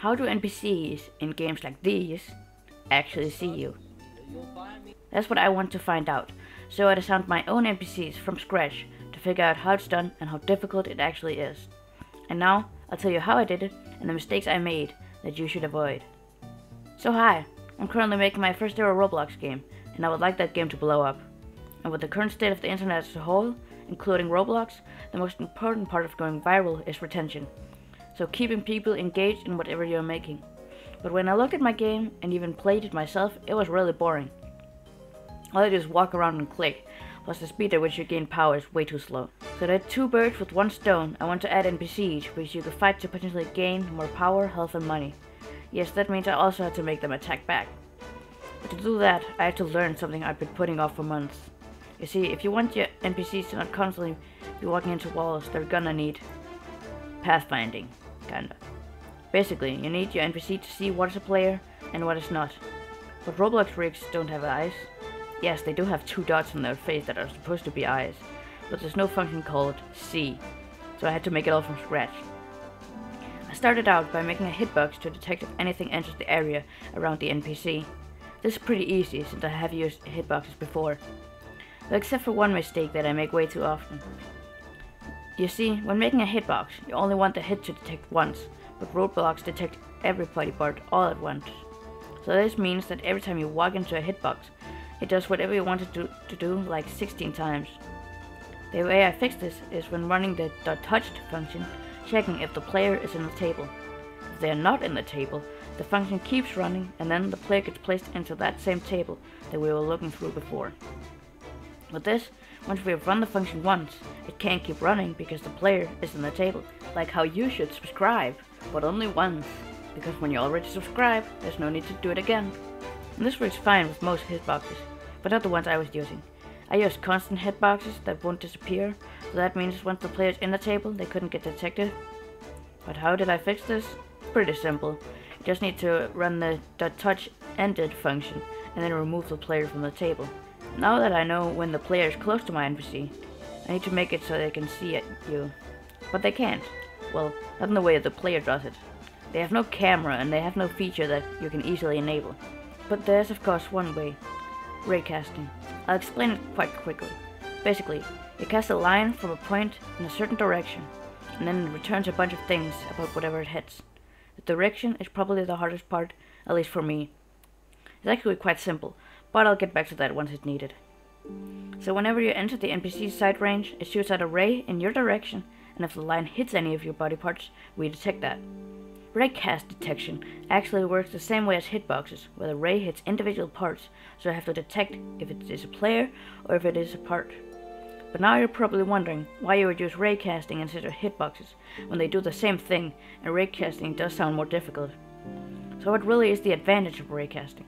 How do NPCs in games like these actually see you? That's what I want to find out, so I designed my own NPCs from scratch to figure out how it's done and how difficult it actually is. And now, I'll tell you how I did it and the mistakes I made that you should avoid. So hi, I'm currently making my first ever Roblox game, and I would like that game to blow up. And with the current state of the internet as a whole, including Roblox, the most important part of going viral is retention. So keeping people engaged in whatever you're making. But when I looked at my game and even played it myself, it was really boring. All I do is walk around and click, plus the speed at which you gain power is way too slow. So I did two birds with one stone, I want to add NPCs, which you could fight to potentially gain more power, health and money. Yes, that means I also have to make them attack back. But to do that, I have to learn something I've been putting off for months. You see, if you want your NPCs to not constantly be walking into walls, they're gonna need pathfinding, kinda. Basically, you need your NPC to see what is a player and what is not. But Roblox rigs don't have eyes. Yes, they do have two dots on their face that are supposed to be eyes, but there's no function called see, so I had to make it all from scratch. I started out by making a hitbox to detect if anything enters the area around the NPC. This is pretty easy since I have used hitboxes before, except for one mistake that I make way too often. You see, when making a hitbox, you only want the hit to detect once, but Roblox detect every body part all at once. So this means that every time you walk into a hitbox, it does whatever you want it to, to do like 16 times. The way I fix this is when running the .touched function, checking if the player is in the table. If they are not in the table, the function keeps running and then the player gets placed into that same table that we were looking through before. With this, once we have run the function once, it can't keep running because the player is in the table, like how you should subscribe, but only once, because when you already subscribe, there's no need to do it again. And this works fine with most hitboxes, but not the ones I was using. I used constant hitboxes that won't disappear, so that means once the player's in the table, they couldn't get detected. But how did I fix this? Pretty simple. You just need to run the .touch ended function, and then remove the player from the table. Now that I know when the player is close to my NPC, I need to make it so they can see it, you. But they can't. Well, not in the way the player does it. They have no camera and they have no feature that you can easily enable. But there's of course one way. Raycasting. I'll explain it quite quickly. Basically, you cast a line from a point in a certain direction, and then it returns a bunch of things about whatever it hits. The direction is probably the hardest part, at least for me. It's actually quite simple, but I'll get back to that once it's needed. So whenever you enter the NPC's sight range, it shoots out a ray in your direction, and if the line hits any of your body parts, we detect that. Raycast detection actually works the same way as hitboxes, where the ray hits individual parts, so I have to detect if it is a player or if it is a part. But now you're probably wondering why you would use raycasting instead of hitboxes, when they do the same thing, and raycasting does sound more difficult. So what really is the advantage of raycasting?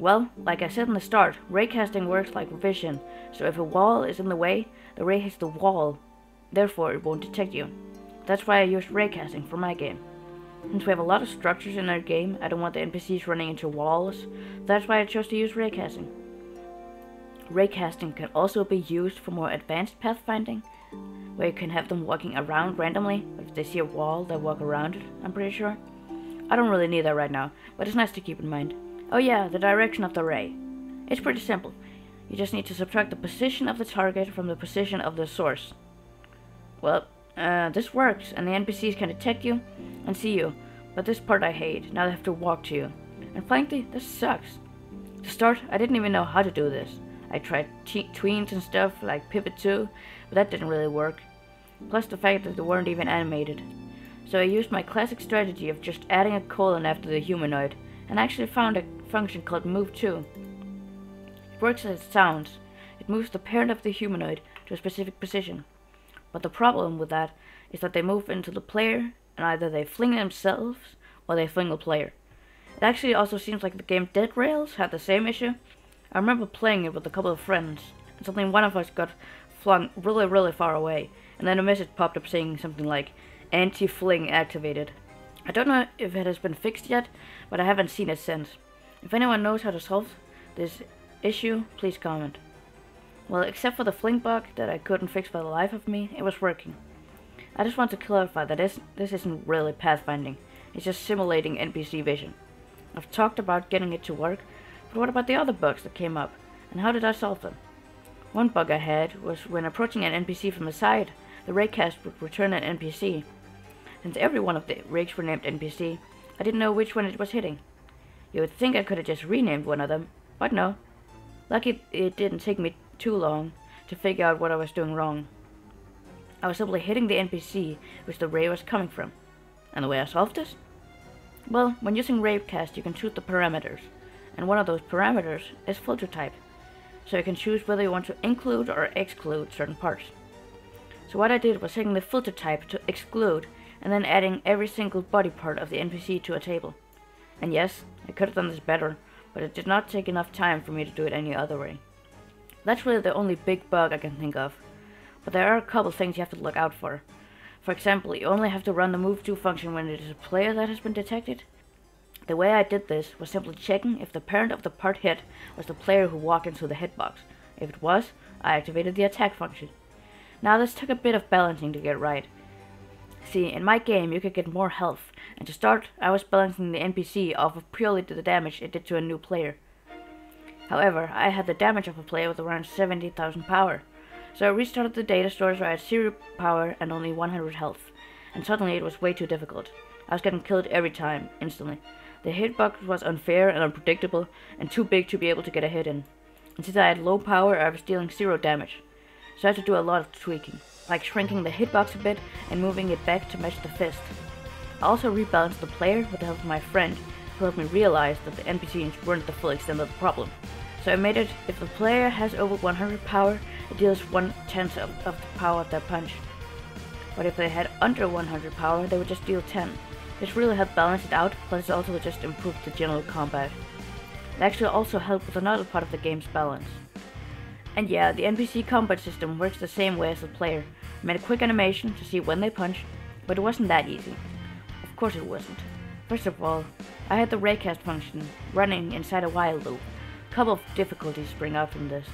Well, like I said in the start, raycasting works like vision, so if a wall is in the way, the ray hits the wall, therefore it won't detect you. That's why I use raycasting for my game. Since we have a lot of structures in our game, I don't want the NPCs running into walls, that's why I chose to use raycasting. Raycasting can also be used for more advanced pathfinding, where you can have them walking around randomly, if they see a wall, they'll walk around it, I'm pretty sure. I don't really need that right now, but it's nice to keep in mind. Oh yeah, the direction of the ray. It's pretty simple. You just need to subtract the position of the target from the position of the source. Well, uh, this works, and the NPCs can detect you and see you, but this part I hate. Now they have to walk to you. And frankly, this sucks. To start, I didn't even know how to do this. I tried tweens and stuff like PivotTo, but that didn't really work. Plus the fact that they weren't even animated. So I used my classic strategy of just adding a colon after the humanoid, and actually found a function called move to. It works as it sounds. It moves the parent of the humanoid to a specific position. But the problem with that is that they move into the player, and either they fling themselves or they fling the player. It actually also seems like the game Dead Rails had the same issue. I remember playing it with a couple of friends, and suddenly one of us got flung really, really far away, and then a message popped up saying something like, anti-fling activated. I don't know if it has been fixed yet, but I haven't seen it since. If anyone knows how to solve this issue, please comment. Well, except for the fling bug that I couldn't fix for the life of me, it was working. I just want to clarify that this, this isn't really pathfinding. It's just simulating NPC vision. I've talked about getting it to work, but what about the other bugs that came up, and how did I solve them? One bug I had was when approaching an NPC from the side, the raycast would return an NPC. Since every one of the rigs were named NPC, I didn't know which one it was hitting. You would think I could have just renamed one of them, but no. Lucky it didn't take me too long to figure out what I was doing wrong. I was simply hitting the NPC which the ray was coming from. And the way I solved this? Well, when using Raycast you can choose the parameters, and one of those parameters is filter type, so you can choose whether you want to include or exclude certain parts. So what I did was taking the filter type to exclude, and then adding every single body part of the NPC to a table. And yes, I could have done this better, but it did not take enough time for me to do it any other way. That's really the only big bug I can think of, but there are a couple things you have to look out for. For example, you only have to run the move to function when it is a player that has been detected. The way I did this was simply checking if the parent of the part hit was the player who walked into the hitbox. If it was, I activated the attack function. Now this took a bit of balancing to get right. See, in my game you could get more health, and to start, I was balancing the NPC off of purely to the damage it did to a new player. However, I had the damage of a player with around 70,000 power. So I restarted the data stores where I had 0 power and only 100 health, and suddenly it was way too difficult. I was getting killed every time, instantly. The hitbox was unfair and unpredictable, and too big to be able to get a hit in. And since I had low power, I was dealing 0 damage. So I had to do a lot of tweaking, like shrinking the hitbox a bit and moving it back to match the fist. I also rebalanced the player with the help of my friend, who helped me realize that the NPCs weren't the full extent of the problem. So I made it, if the player has over 100 power, it deals one tenth of, of the power of their punch. But if they had under 100 power, they would just deal 10. This really helped balance it out, plus it also just improved the general combat. It actually also helped with another part of the game's balance. And yeah, the NPC combat system works the same way as the player. I made a quick animation to see when they punch, but it wasn't that easy. Of course it wasn't. First of all, I had the raycast function running inside a while loop. A couple of difficulties spring up from this.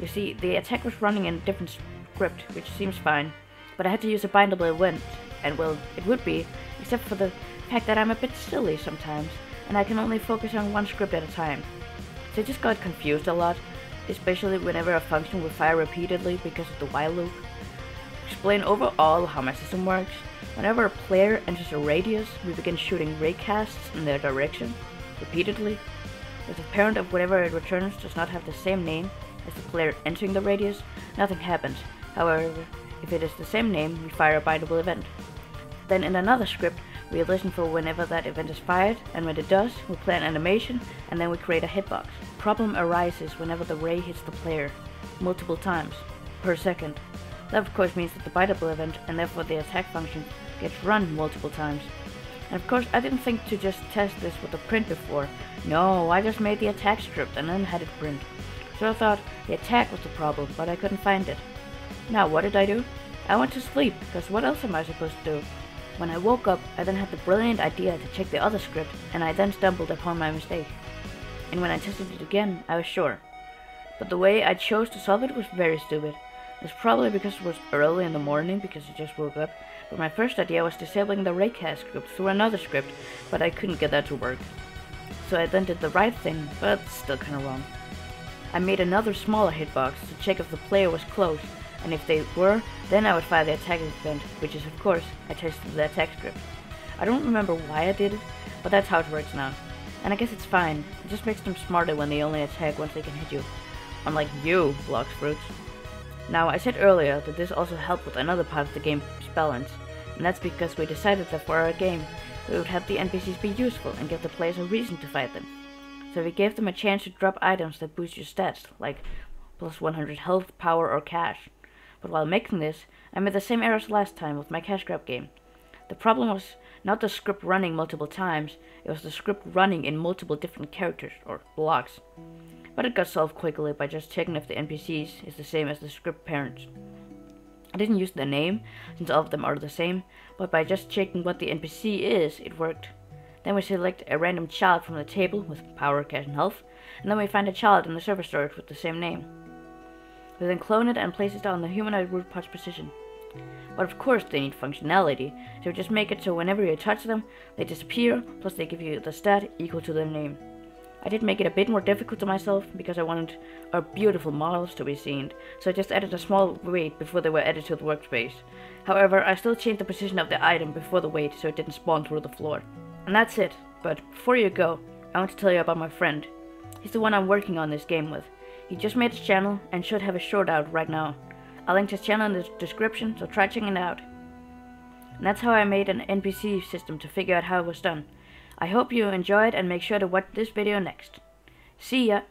You see, the attack was running in a different script, which seems fine, but I had to use a bindable event, and well, it would be, except for the fact that I'm a bit silly sometimes, and I can only focus on one script at a time. So I just got confused a lot, especially whenever a function will fire repeatedly because of the while loop. Explain overall how my system works. Whenever a player enters a radius, we begin shooting raycasts in their direction, repeatedly. If the parent of whatever it returns does not have the same name, as the player entering the radius, nothing happens. However, if it is the same name, we fire a bindable event. Then in another script, we listen for whenever that event is fired, and when it does, we play an animation, and then we create a hitbox. Problem arises whenever the ray hits the player, multiple times, per second. That of course means that the bindable event, and therefore the attack function, gets run multiple times. And of course, I didn't think to just test this with a print before. No, I just made the attack script and then had it print. So I thought the attack was the problem, but I couldn't find it. Now what did I do? I went to sleep, because what else am I supposed to do? When I woke up, I then had the brilliant idea to check the other script, and I then stumbled upon my mistake. And when I tested it again, I was sure. But the way I chose to solve it was very stupid. It's probably because it was early in the morning, because I just woke up, but my first idea was disabling the raycast script through another script, but I couldn't get that to work. So I then did the right thing, but still kinda wrong. I made another smaller hitbox to check if the player was close, and if they were, then I would fire the attack event, which is of course, I tested the attack script. I don't remember why I did it, but that's how it works now. And I guess it's fine, it just makes them smarter when they only attack once they can hit you. Unlike you, Blox Fruits. Now, I said earlier that this also helped with another part of the game's balance, and that's because we decided that for our game, we would have the NPCs be useful and give the players a reason to fight them so we gave them a chance to drop items that boost your stats, like plus 100 health, power, or cash. But while making this, I made the same errors last time with my cash grab game. The problem was not the script running multiple times, it was the script running in multiple different characters, or blocks. But it got solved quickly by just checking if the NPCs is the same as the script parents. I didn't use the name, since all of them are the same, but by just checking what the NPC is, it worked. Then we select a random child from the table with power, cash, and health, and then we find a child in the server storage with the same name. Then clone it and place it on the humanoid root part's position. But of course they need functionality, so just make it so whenever you touch them, they disappear, plus they give you the stat equal to their name. I did make it a bit more difficult to myself because I wanted our beautiful models to be seen, so I just added a small wait before they were added to the workspace. However, I still changed the position of the item before the wait so it didn't spawn through the floor. And that's it, but before you go, I want to tell you about my friend. He's the one I'm working on this game with. He just made his channel and should have a short out right now. I'll link his channel in the description, so try checking it out. And that's how I made an NPC system to figure out how it was done. I hope you enjoyed and make sure to watch this video next. See ya!